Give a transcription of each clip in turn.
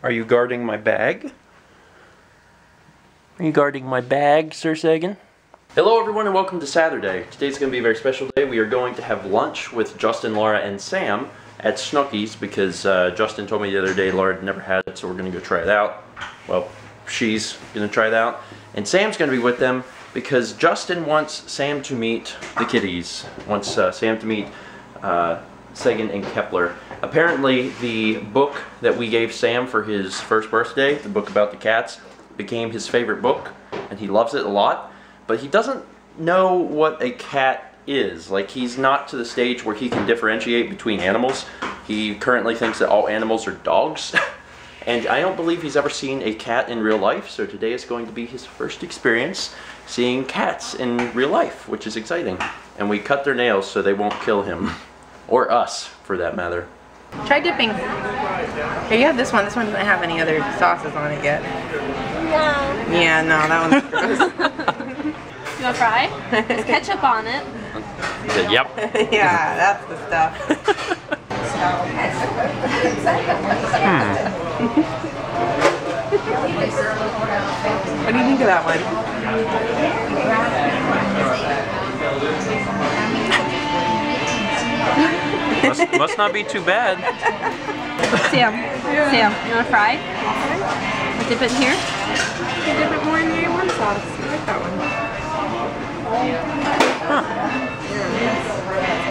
Are you guarding my bag? Are you guarding my bag, Sir Sagan? Hello everyone and welcome to Saturday. Today's going to be a very special day. We are going to have lunch with Justin, Laura, and Sam at Snooky's because uh, Justin told me the other day Laura never had it, so we're going to go try it out. Well, she's going to try it out. And Sam's going to be with them because Justin wants Sam to meet the kitties. Wants uh, Sam to meet uh, Sagan and Kepler. Apparently, the book that we gave Sam for his first birthday, the book about the cats, became his favorite book, and he loves it a lot. But he doesn't know what a cat is. Like, he's not to the stage where he can differentiate between animals. He currently thinks that all animals are dogs. and I don't believe he's ever seen a cat in real life, so today is going to be his first experience seeing cats in real life, which is exciting. And we cut their nails so they won't kill him. Or us, for that matter. Try dipping. Here, you have this one. This one doesn't have any other sauces on it yet. No. Yeah, no, that one's gross. You want to fry? There's ketchup on it. Yep. yeah, that's the stuff. Hmm. what do you think of that one? Must, must not be too bad. Sam, Sam, you want to fry? Dip it in here? You dip it more in the A1 sauce. I like that one.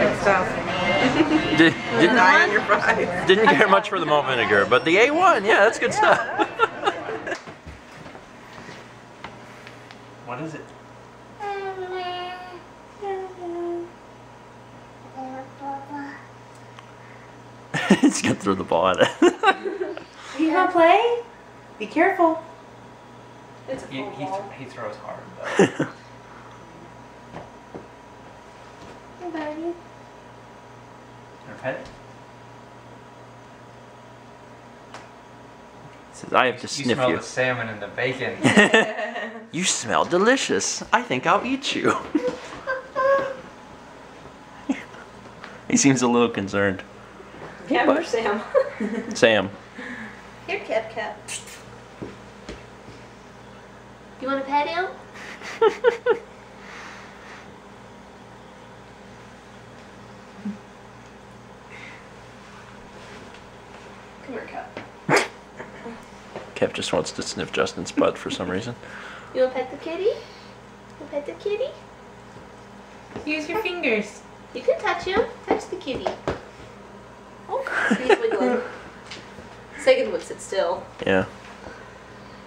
Good stuff. Did, didn't, Eye on your fries. didn't care much for the malt vinegar, but the A1, yeah, that's good stuff. what is it? He's gonna throw the ball at it. You gonna play? Be careful. It's a He, he, ball. he throws hard though. Wanna pet it? Says, I have to You sniff smell you. the salmon and the bacon. You smell delicious. I think I'll eat you. he seems a little concerned. Yeah, for Sam. Sam. Here, Kep Kep. You want to pet him? Come here, Kep. Kep just wants to sniff Justin's butt for some reason. You want to pet the kitty? You want to pet the kitty? Use your fingers. You can touch him. Touch the kitty. He's wiggling. Sagan would sit still. Yeah.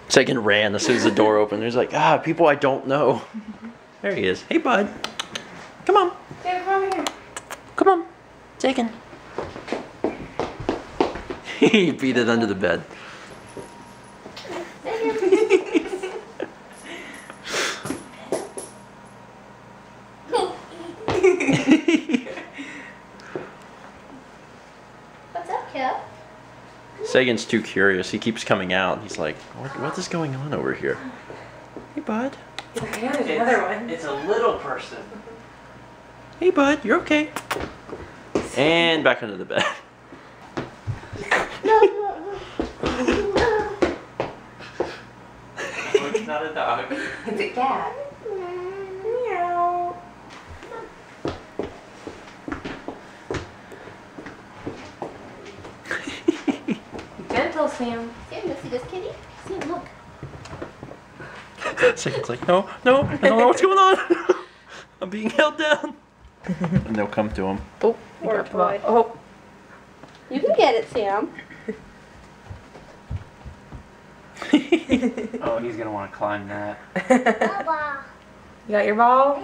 Sagan ran as soon as the door opened. He's like, ah, people I don't know. There he is. Hey, bud. Come on. David, come over here. Come on. Sagan. he beat it under the bed. What's? Sagan's too curious. He keeps coming out. He's like, what, what is going on over here? Hey, bud. Yeah, there's another one. It's a little person. Hey, bud. You're okay. And back under the bed. Oh, it's not a dog. It's a cat. Meow. Gentle, Sam. Sam, you see this kitty? Sam, look. Sagan's like, no, no, I don't know what's going on. I'm being held down. and they'll come to him. Oh, Poor dropped the boy. Oh, You can get it, Sam. Oh, he's gonna want to climb that. you got your ball?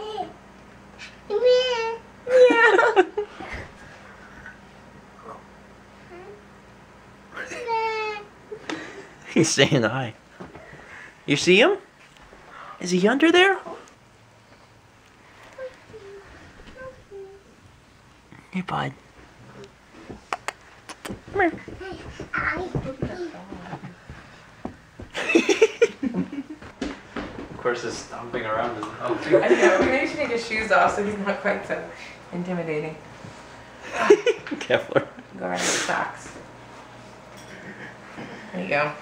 He's saying hi. You see him? Is he under there? Hey, bud. Come here. Of course, his stomping around doesn't help I know. Maybe we should take his shoes off so he's not quite so intimidating. Kepler. Go around with socks. There you go.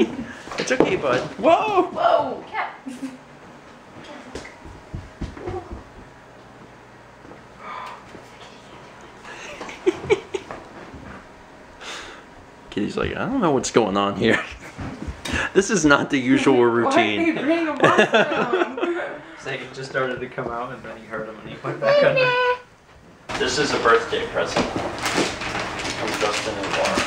It's okay, bud. Whoa! Whoa, cat. Kitty's like, I don't know what's going on here. this is not the usual routine. bring a mushroom? Sagan just started to come out and then he heard him and he went back under. This is a birthday present from Justin and Laura.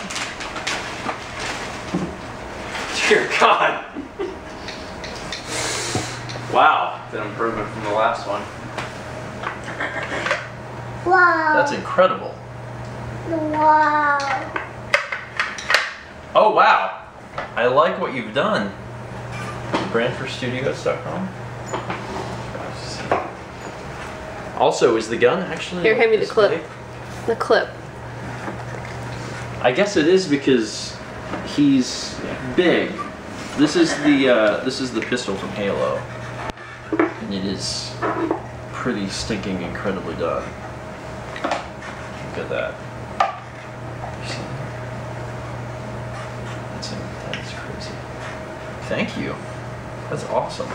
Dear God. wow, It's an improvement from the last one. Wow. that's incredible. wow. Oh wow, I like what you've done. BranfuhrStudios.com. Also, is the gun actually? Here, hand me the clip. big? The clip. I guess it is because he's big. This is the uh, this is the pistol from Halo, and it is pretty stinking incredibly done. Look at that. You see that? That's that is crazy. Thank you. That's awesome.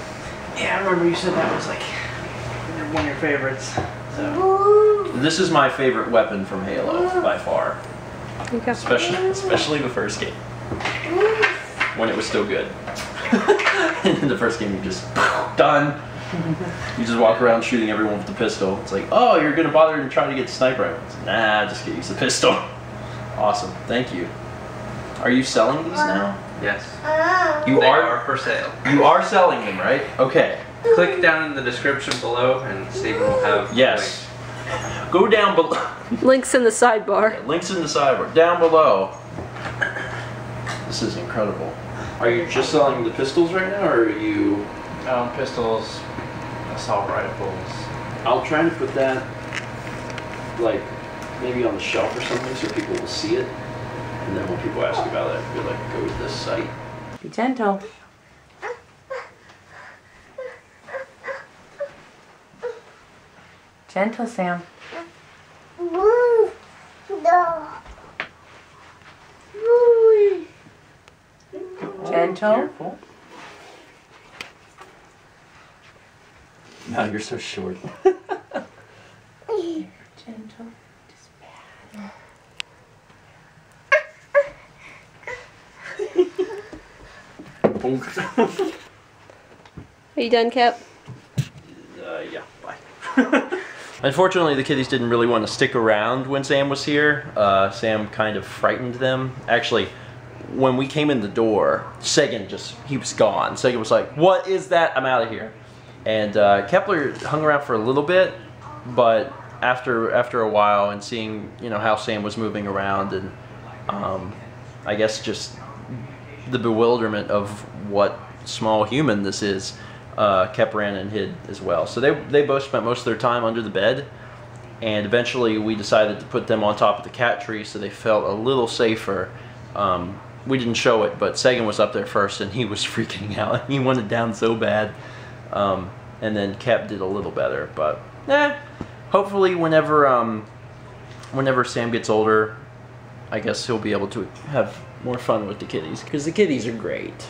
Yeah, I remember you said that was like one of your favorites. So This is my favorite weapon from Halo by far, especially especially the first game when it was still good. and in the first game, you just done. You just walk around shooting everyone with the pistol. It's like, oh, you're gonna bother to try to get the sniper rifles. Nah, just get use the pistol. Awesome, thank you. Are you selling these now? yes, Ah. You they are. are for sale. You are selling them, right? Okay. Click down in the description below and Sagan will have Yes. Go down below. Links in the sidebar. Links in the sidebar. down below. This is incredible. Are you just selling the pistols right now, or are you? um, pistols, assault rifles. I'll try to put that, like, maybe on the shelf or something, so people will see it. And then when people ask about it, be like, go to this site. Be gentle. Gentle, Sam. Gentle. Careful. No, you're so short. Gentle. uh, Are you done, Kep? yeah, bye. Unfortunately, the kiddies didn't really want to stick around when Sam was here. Uh, Sam kind of frightened them. Actually, when we came in the door, Sagan just, he was gone. Sagan was like, What is that? I'm out of here. And uh, Kepler hung around for a little bit, but after after a while and seeing, you know, how Sam was moving around and um, I guess just the bewilderment of what small human this is, uh, Kep ran and hid as well. So they, they both spent most of their time under the bed, and eventually we decided to put them on top of the cat tree so they felt a little safer. Um, we didn't show it, but Sagan was up there first and he was freaking out. He wanted down so bad. Um, and then Kep did a little better, but eh, hopefully whenever um, whenever Sam gets older, I guess he'll be able to have more fun with the kitties because the kitties are great.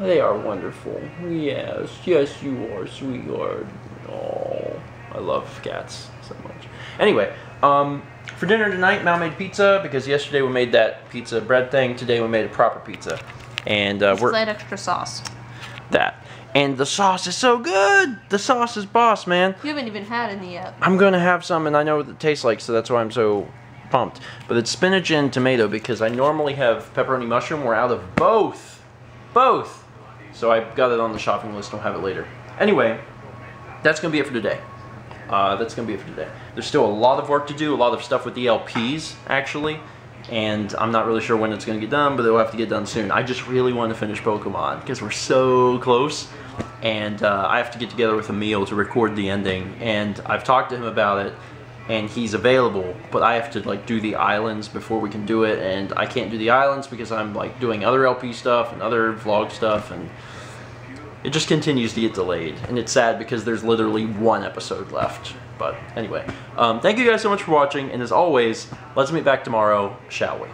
They are wonderful. Yes, yes, you are, sweetheart. Oh, I love cats so much. Anyway, um, for dinner tonight, Mal made pizza because yesterday we made that pizza bread thing. Today we made a proper pizza, and uh, we're that extra sauce. that. And the sauce is so good. The sauce is boss, man. You haven't even had any yet. I'm gonna have some, and I know what it tastes like, so that's why I'm so pumped. But it's spinach and tomato because I normally have pepperoni mushroom. We're out of both, both. So I got it on the shopping list. I'll have it later. Anyway, that's gonna be it for today. Uh, that's gonna be it for today. There's still a lot of work to do, a lot of stuff with the LPs actually, and I'm not really sure when it's gonna get done, but it'll have to get done soon. I just really want to finish Pokemon because we're so close, and uh, I have to get together with Emil to record the ending, and I've talked to him about it, and he's available, but I have to like do the islands before we can do it, and I can't do the islands because I'm like doing other LP stuff and other vlog stuff, and it just continues to get delayed, and it's sad because there's literally one episode left, But anyway, um, thank you guys so much for watching, and as always, let's meet back tomorrow, shall we?